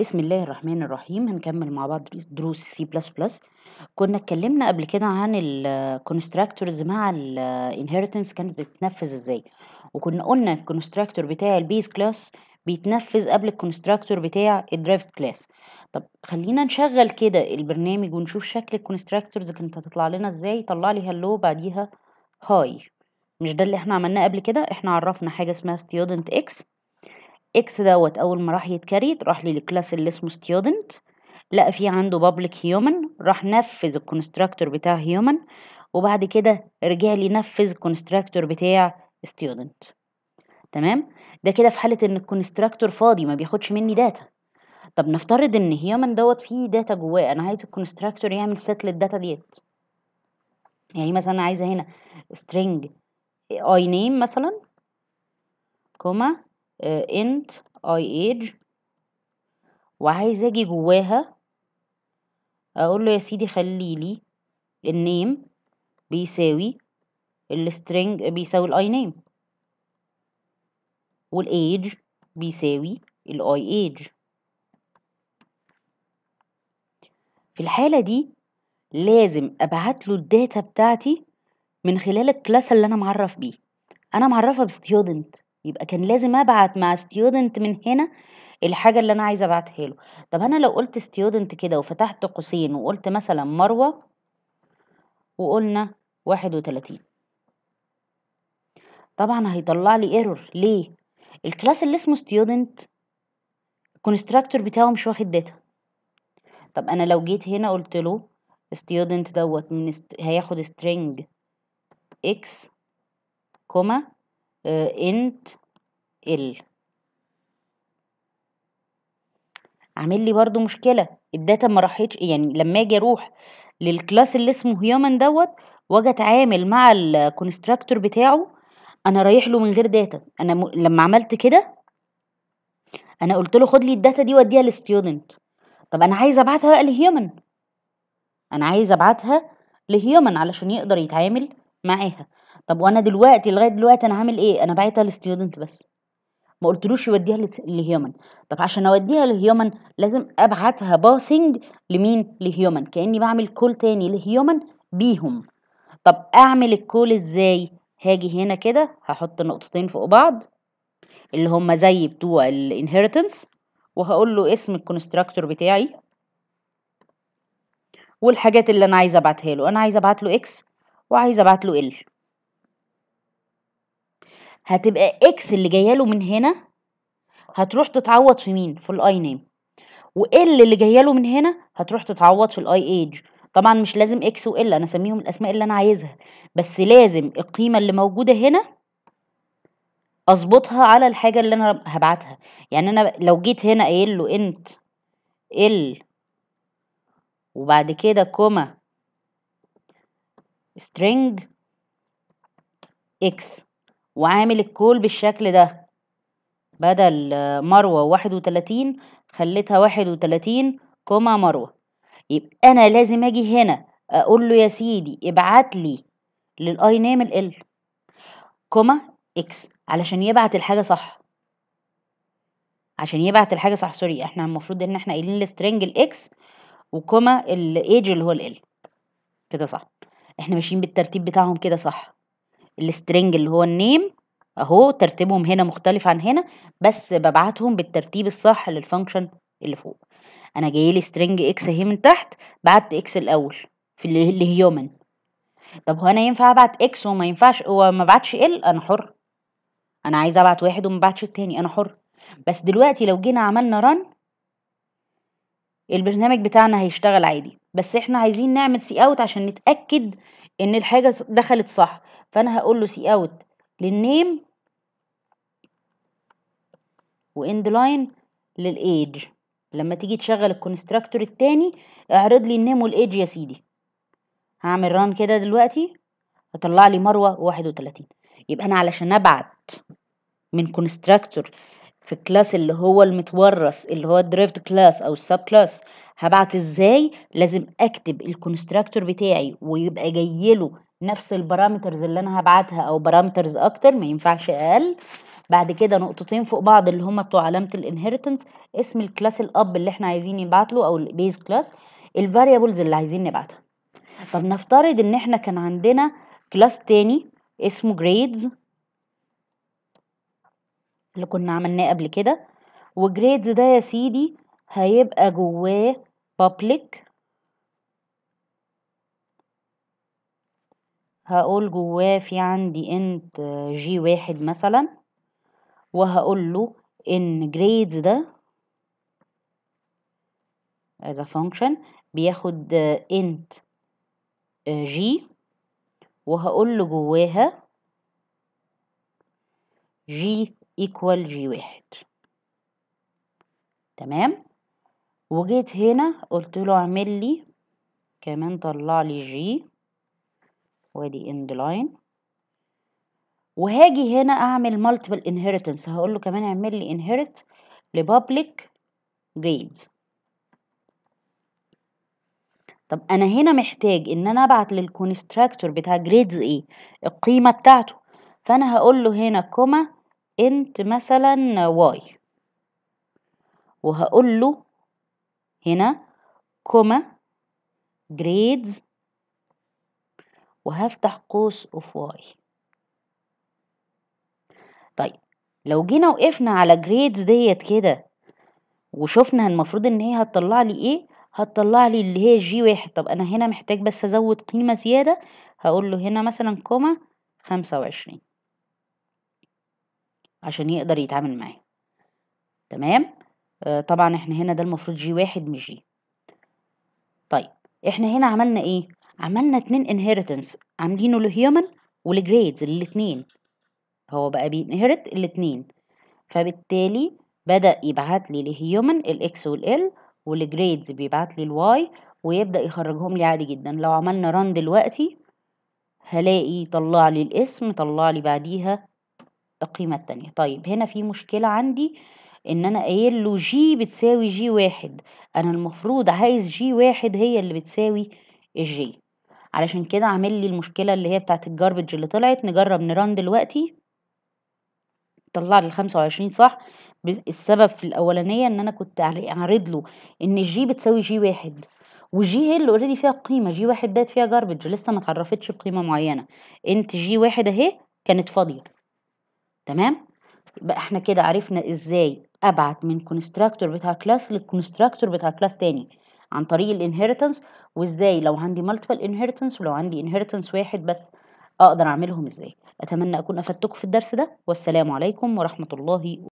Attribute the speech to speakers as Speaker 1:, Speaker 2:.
Speaker 1: بسم الله الرحمن الرحيم هنكمل مع بعض دروس سي بلس بلس كنا اتكلمنا قبل كده عن ال constructors مع ال inheritance كانت بتتنفذ إزاي. وكنا قلنا ال constructor بتاع ال base class بيتنفذ قبل ال constructor بتاع ال derived class طب خلينا نشغل كده البرنامج ونشوف شكل ال constructors كانت هتطلع لنا إزاي طلع لي hello بعديها hi مش ده اللي إحنا عملناه قبل كده إحنا عرفنا حاجة اسمها student x. x دوت أول ما راح يت create راح لل class اللي اسمه student لقى في عنده public human راح نفذ ال constructor بتاع human وبعد كده رجع لي نفذ ال constructor بتاع student تمام؟ ده كده في حالة إن ال constructor فاضي ما بياخدش مني data طب نفترض إن human دوت فيه data جواه أنا عايز ال constructor يعمل set لل data ديت. يعني مثلا عايزة هنا string i name مثلا comma int i age. وعايزه أجي جواها. أقول له يا سيدي خلي لي ال name بيساوي ال string بيساوي ال i name وال age بيساوي الاي ايج في الحالة دي لازم أبعت له ال data بتاعتي من خلال ال class اللي أنا معرف بيه. أنا معرفة ب student يبقى كان لازم أبعت مع student من هنا الحاجة اللي أنا عايزة أبعتها له. طب أنا لو قلت student كده وفتحت قوسين وقلت مثلا مروة وقلنا واحد وتلاتين. طبعا هيطلع لي error ليه؟ ال class اللي اسمه student ال constructor بتاعه مش واخد data طب أنا لو جيت هنا قلت له student دوت من است... هياخد string x comma int l. عامل لي برضو مشكلة. ال data ما راحتش يعني لما أجي أروح لل class اللي اسمه human دوت واجي اتعامل مع ال constructor بتاعه أنا رايح له من غير data أنا م... لما عملت كده أنا قلت له خد لي ال data دي وديها لل student طب أنا عايز ابعتها بقى ل human أنا عايز ابعتها ل human علشان يقدر يتعامل معاها. طب وأنا دلوقتي لغاية دلوقتي أنا هعمل إيه؟ أنا باعتها لل student بس. ما قلتلوش يوديها ل human طب عشان أوديها ل human لازم أبعتها passing لمين؟ ل human كأني بعمل call تاني ل human بيهم. طب أعمل ال call إزاي؟ هاجي هنا كده هحط نقطتين فوق بعض اللي هما زي بتوع ال inheritance وهقول له اسم ال constructor بتاعي والحاجات اللي أنا عايزه أبعتها له. أنا عايزه أبعت له x وعايزه أبعت له l هتبقى x اللي جاية له من هنا هتروح تتعوض في مين؟ في ال i name و l اللي جاية له من هنا هتروح تتعوض في الاي ايج طبعا مش لازم x و l أنا أسميهم الأسماء اللي أنا عايزها. بس لازم القيمة اللي موجودة هنا أظبطها على الحاجة اللي أنا هبعتها. يعني أنا لو جيت هنا قايل له int l وبعد كده comma string x وعامل ال call بالشكل ده. بدل مروة واحد وتلاتين خليتها واحد وتلاتين comma مروة. يبقى أنا لازم أجي هنا أقول له يا سيدي ابعت لي لل i name l comma x علشان يبعت الحاجة صح. عشان يبعت الحاجة صح sorry إحنا المفروض إن إحنا قايلين السترنج الإكس وكوما الايج اللي هو ال. كده صح. إحنا ماشيين بالترتيب بتاعهم كده صح. ال string اللي هو ال name أهو ترتيبهم هنا مختلف عن هنا بس ببعتهم بالترتيب الصح لل function اللي فوق. أنا جاي لي string x أهي من تحت بعت x الأول في ال human طب هو أنا ينفع أبعت x وما ينفعش وما بعتش l أنا حر. أنا عايز أبعت واحد وما بعتش التاني أنا حر. بس دلوقتي لو جينا عملنا run البرنامج بتاعنا هيشتغل عادي. بس إحنا عايزين نعمل cout عشان نتأكد إن الحاجة دخلت صح. فأنا هقول له cout لل name و end line لل age لما تيجي تشغل ال constructor التاني اعرض لي ال name وال age يا سيدي. هعمل run كده دلوقتي هطلع لي مروة واحد وتلاتين. يبقى أنا علشان أبعت من constructor في ال class اللي هو المتورث اللي هو ال derived class أو ال sub class هبعت إزاي؟ لازم أكتب ال constructor بتاعي ويبقى جاي له نفس ال parameters اللي أنا هبعتها أو parameters أكتر ما ينفعش أقل. بعد كده نقطتين فوق بعض اللي هما بتوع علامة ال inheritance اسم ال class الأب اللي إحنا عايزين نبعت له أو ال base class ال variables اللي عايزين نبعتها. طب نفترض إن إحنا كان عندنا class تاني اسمه grades اللي كنا عملناه قبل كده وجريدز ده يا سيدي هيبقى جواه public هقول جواه في عندي انت جي واحد مثلا وهقول له إن grades ده as a function بياخد int جي وهقول له جواها جي equal جي واحد. تمام؟ وجيت هنا قلت له اعمل لي كمان طلع لي جي وادي end line. وهاجي هنا أعمل multiple inheritance. هقول له كمان اعمل لي inherit ل public grades. طب أنا هنا محتاج إن أنا أبعت للكونستراكتور بتاع جريدز إيه القيمة بتاعته. فأنا هقول له هنا comma int مثلا y وهقول له هنا comma grades وهفتح قوس of y. طيب لو جينا وقفنا على grades ديت كده وشفنا المفروض إن هي هتطلع لي إيه؟ هتطلع لي اللي هي جي واحد. طب أنا هنا محتاج بس أزود قيمة زيادة هقول له هنا مثلا comma خمسة وعشرين. عشان يقدر يتعامل معايا. تمام؟ آه طبعا إحنا هنا ده المفروض جي واحد مش جي طيب إحنا هنا عملنا إيه؟ عملنا اتنين inheritance عاملينه ل human ول grades الاتنين هو بقى بي inherit الاتنين. فبالتالي بدأ يبعت لي لهيومن الاكس والال والجريدز بيبعت لي ال y ويبدأ يخرجهم لي عادي جدا. لو عملنا run دلوقتي هلاقي طلع لي الاسم طلع لي بعديها القيمة التانية. طيب هنا في مشكلة عندي إن أنا قايل له جي بتساوي جي واحد. أنا المفروض عايز جي واحد هي اللي بتساوي الجي علشان كده عامل لي المشكلة اللي هي بتاعت ال garbage اللي طلعت نجرب ن run دلوقتي. طلع لي الخمسة وعشرين صح؟ السبب في الأولانية إن أنا كنت عارض له إن الجي بتساوي جي واحد والجي هي اللي already فيها قيمة g واحد ديت فيها garbage لسه ما اتعرفتش بقيمة معينة. int g واحد أهي كانت فاضية. تمام؟ يبقى إحنا كده عرفنا إزاي أبعت من constructor بتاع class لل constructor بتاع class تاني عن طريق ال inheritance وإزاي؟ لو عندي multiple inheritance ولو عندي inheritance واحد بس أقدر أعملهم إزاي؟ أتمنى أكون أفدتكم في الدرس ده والسلام عليكم ورحمة الله